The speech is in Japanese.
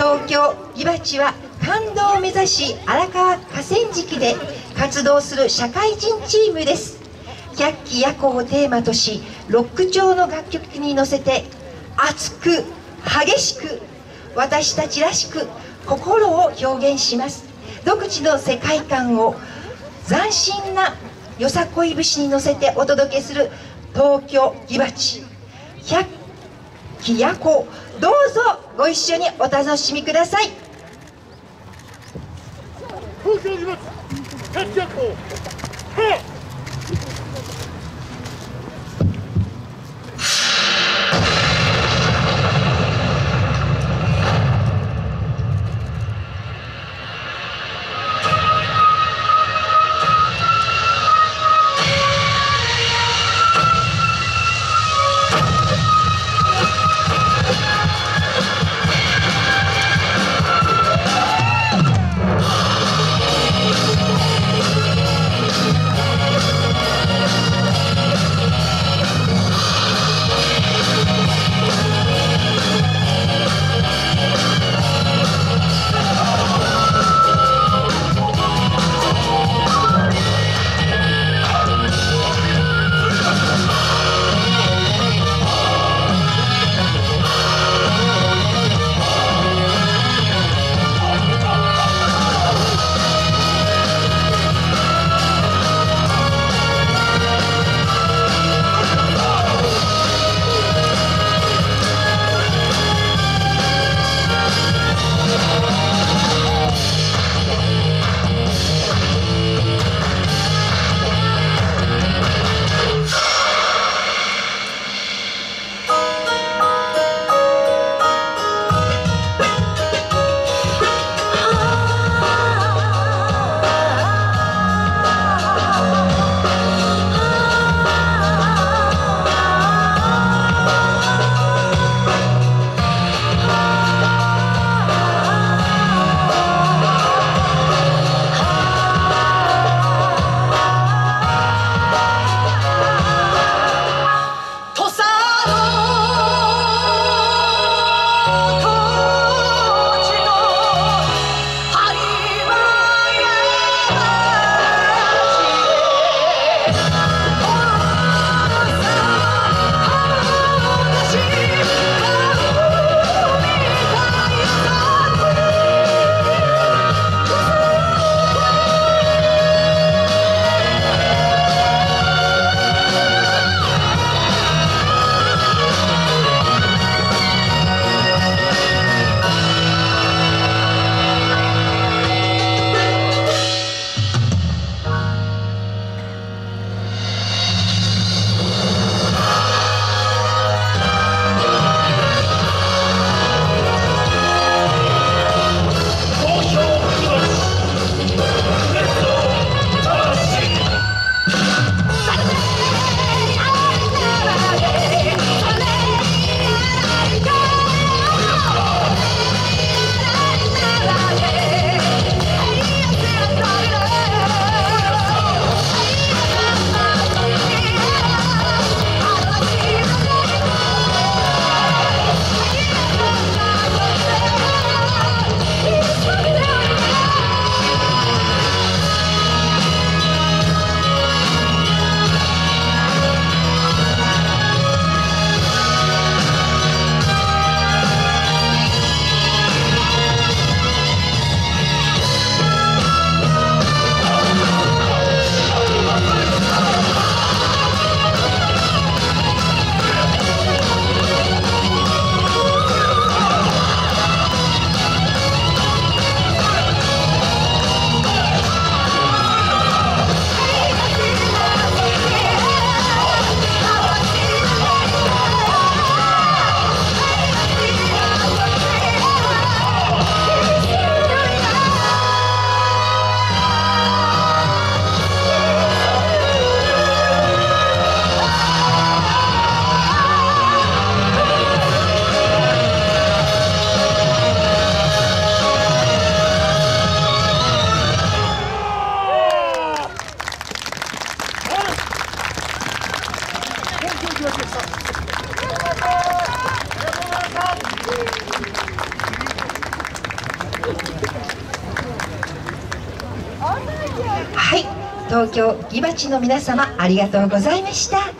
東京いばちは感動を目指し荒川河川敷で活動する社会人チームです百鬼夜行をテーマとしロック調の楽曲に乗せて熱く激しく私たちらしく心を表現します独自の世界観を斬新なよさこい節に乗せてお届けす。る東京ギバチ百鬼夜行どうぞご一緒にお楽しみください。東京ギバチきましたはい東京木鉢の皆様ありがとうございました。